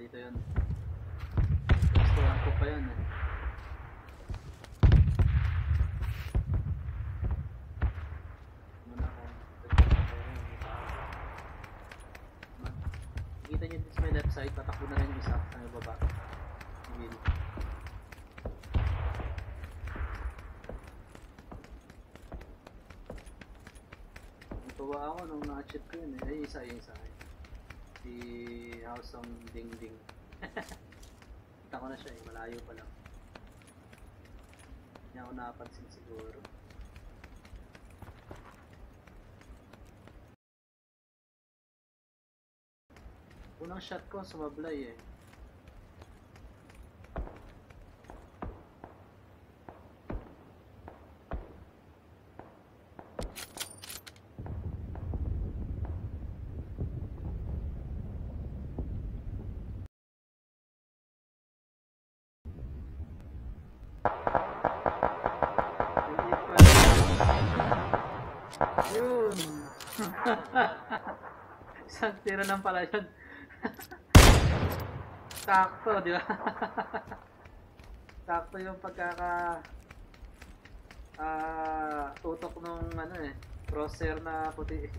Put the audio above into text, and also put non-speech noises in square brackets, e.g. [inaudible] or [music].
yun. Gustuhan ko pa yun eh. Kita nyo din sa may left side, patakbo na rin yung isa sa may baba. Wheel. Natuwa ako nung na-achieve ko yun eh. Ay, isa, isa. Si House of Ding Ding. [laughs] Kita ko na siya eh, malayo pa lang. Hindi ako napansin siguro. Unang shot ko sumablay eh. Yun! [laughs] Isang tira lang pala yun. [laughs] Sakto, di ba? [laughs] Sakto yung pagkaka ah tutok nung ano eh, crosshair na puti.